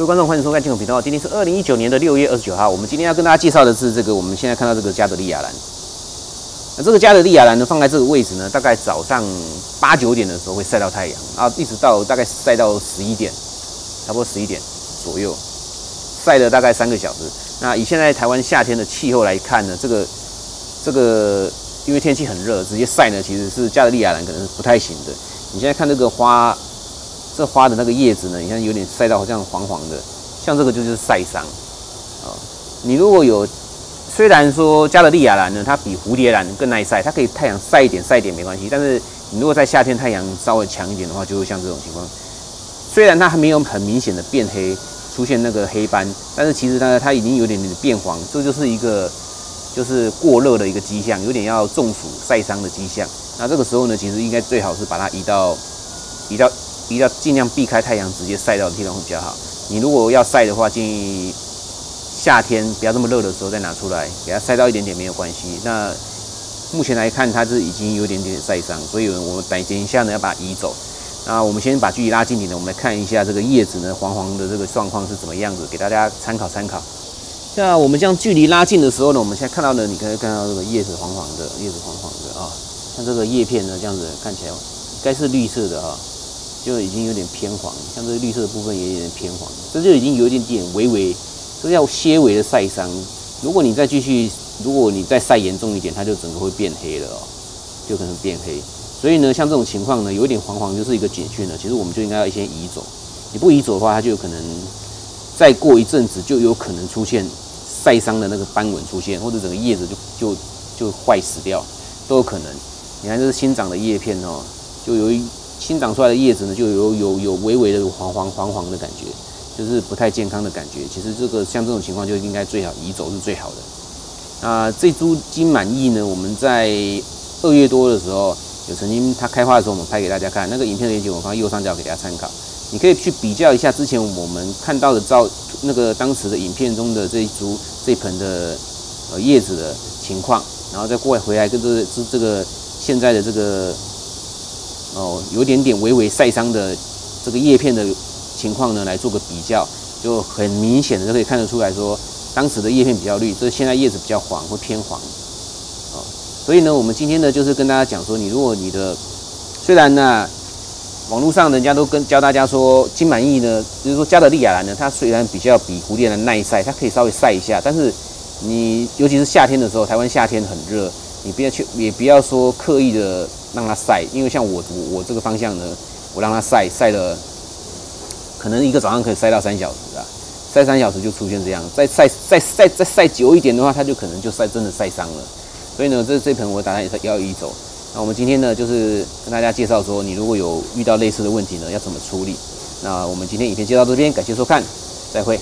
各位观众，欢迎收看金融频道。今天是二零一九年的六月二十九号。我们今天要跟大家介绍的是这个，我们现在看到这个加德利亚兰。那这个加德利亚兰呢，放在这个位置呢，大概早上八九点的时候会晒到太阳啊，一直到大概晒到十一点，差不多十一点左右，晒了大概三个小时。那以现在台湾夏天的气候来看呢，这个这个因为天气很热，直接晒呢，其实是加德利亚兰可能是不太行的。你现在看这个花。这花的那个叶子呢，你看有点晒到好像黄黄的，像这个就是晒伤啊。你如果有，虽然说加勒利亚兰呢，它比蝴蝶兰更耐晒，它可以太阳晒一点晒一点没关系。但是你如果在夏天太阳稍微强一点的话，就会像这种情况。虽然它还没有很明显的变黑，出现那个黑斑，但是其实它它已经有点点变黄，这就是一个就是过热的一个迹象，有点要中暑晒伤的迹象。那这个时候呢，其实应该最好是把它移到移到。比较尽量避开太阳，直接晒到的地方会比较好。你如果要晒的话，建议夏天不要这么热的时候再拿出来，给它晒到一点点没有关系。那目前来看，它是已经有点点晒伤，所以我们等一下呢要把它移走。那我们先把距离拉近点呢，我们来看一下这个叶子呢黄黄的这个状况是怎么样子，给大家参考参考。那我们将距离拉近的时候呢，我们现在看到呢，你可以看到这个叶子黄黄的，叶子黄黄的啊，像这个叶片呢这样子看起来该是绿色的啊。就已经有点偏黄，像这个绿色的部分也有点偏黄，这就已经有一点点微微，这叫些微的晒伤。如果你再继续，如果你再晒严重一点，它就整个会变黑了哦，就可能变黑。所以呢，像这种情况呢，有一点黄黄就是一个警讯了。其实我们就应该要先移走，你不移走的话，它就有可能再过一阵子就有可能出现晒伤的那个斑纹出现，或者整个叶子就就就坏死掉，都有可能。你看这是新长的叶片哦，就由于。新长出来的叶子呢，就有有有微微的黄黄黄黄的感觉，就是不太健康的感觉。其实这个像这种情况就应该最好移走是最好的。啊，这株金满意呢，我们在二月多的时候有曾经它开花的时候，我们拍给大家看，那个影片的链接我放右上角给大家参考。你可以去比较一下之前我们看到的照那个当时的影片中的这一株这盆的呃叶子的情况，然后再过来回来跟这这这个现在的这个。哦，有点点微微晒伤的这个叶片的情况呢，来做个比较，就很明显的就可以看得出来说，当时的叶片比较绿，这现在叶子比较黄或偏黄，哦，所以呢，我们今天呢就是跟大家讲说，你如果你的虽然呢，网络上人家都跟教大家说金满意呢，就是说加德利亚兰呢，它虽然比较比蝴蝶兰耐晒，它可以稍微晒一下，但是你尤其是夏天的时候，台湾夏天很热。你不要去，也不要说刻意的让它晒，因为像我我我这个方向呢，我让它晒晒了，可能一个早上可以晒到三小时啊，晒三小时就出现这样，再晒再晒再晒久一点的话，它就可能就晒真的晒伤了。所以呢，这这盆我打算也要移走。那我们今天呢，就是跟大家介绍说，你如果有遇到类似的问题呢，要怎么处理。那我们今天影片就到这边，感谢收看，再会。